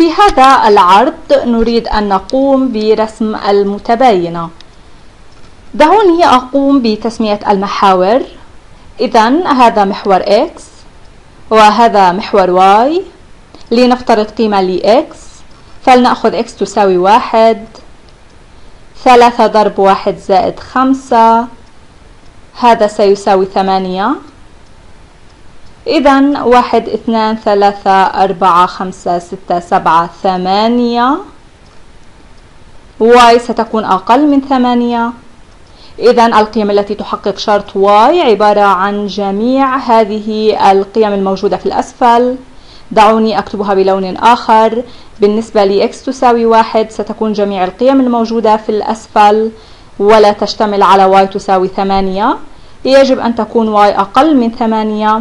في هذا العرض نريد أن نقوم برسم المتباينة. دعوني أقوم بتسمية المحاور. إذا هذا محور X وهذا محور Y. لنفترض قيمة ل X. فلنأخذ X تساوي واحد. ثلاثة ضرب واحد زائد خمسة. هذا سيساوي ثمانية. إذا واحد اثنان ثلاثة أربعة خمسة ستة سبعة ثمانية. y ستكون أقل من ثمانية. إذا القيم التي تحقق شرط y عبارة عن جميع هذه القيم الموجودة في الأسفل. دعوني أكتبها بلون آخر. بالنسبة ل x تساوي واحد ستكون جميع القيم الموجودة في الأسفل. ولا تشتمل على y تساوي ثمانية. يجب أن تكون y أقل من ثمانية.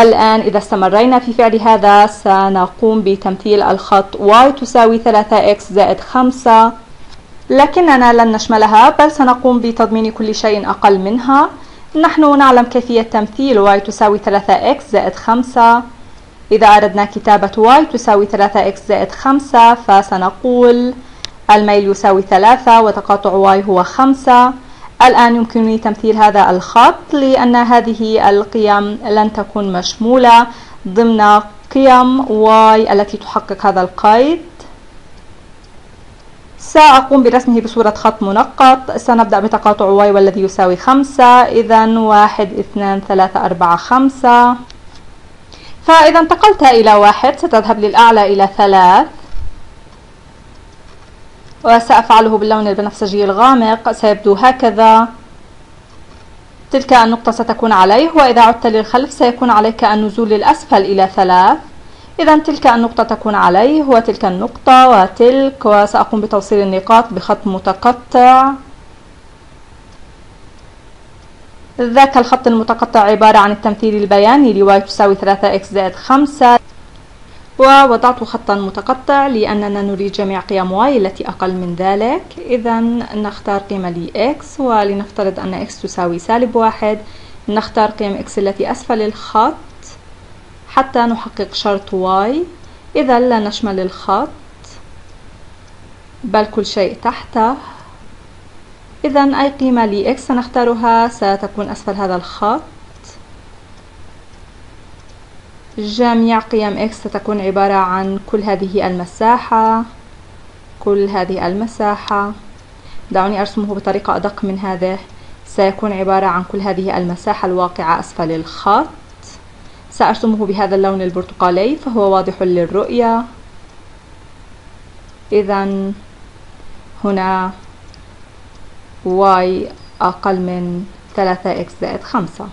الآن إذا استمرينا في فعل هذا سنقوم بتمثيل الخط y تساوي 3x زائد 5 لكننا لن نشملها بل سنقوم بتضمين كل شيء أقل منها. نحن نعلم كيفية تمثيل y تساوي 3x زائد 5 إذا أردنا كتابة y تساوي 3x زائد 5 فسنقول الميل يساوي 3 وتقاطع y هو 5 الآن يمكنني تمثيل هذا الخط لأن هذه القيم لن تكون مشمولة ضمن قيم y التي تحقق هذا القيد. سأقوم برسمه بصورة خط منقط. سنبدأ بتقاطع y والذي يساوي خمسة. إذا واحد اثنان ثلاثة أربعة خمسة. فإذا انتقلت إلى واحد ستذهب للأعلى إلى ثلاث. وسأفعله باللون البنفسجي الغامق سيبدو هكذا. تلك النقطة ستكون عليه وإذا عدت للخلف سيكون عليك النزول للأسفل إلى ثلاث. إذا تلك النقطة تكون عليه وتلك النقطة وتلك وسأقوم بتوصيل النقاط بخط متقطع. ذاك الخط المتقطع عبارة عن التمثيل البياني لواي تساوي 3x زائد 5 ووضعت خطا متقطع لأننا نريد جميع قيم y التي أقل من ذلك. إذا نختار قيمة ل x ولنفترض أن x تساوي سالب واحد. نختار قيم x التي أسفل الخط حتى نحقق شرط y إذا لا نشمل الخط بل كل شيء تحته. إذا أي قيمة ل x سنختارها؟ ستكون أسفل هذا الخط. جميع قيم x ستكون عبارة عن كل هذه المساحة كل هذه المساحة. دعوني أرسمه بطريقة أدق من هذه. سيكون عبارة عن كل هذه المساحة الواقعة أسفل الخط. سأرسمه بهذا اللون البرتقالي فهو واضح للرؤية. إذا هنا y أقل من 3x زائد 5